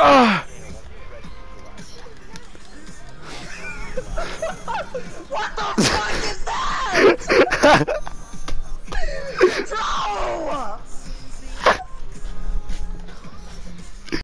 Ah! what the fuck is that?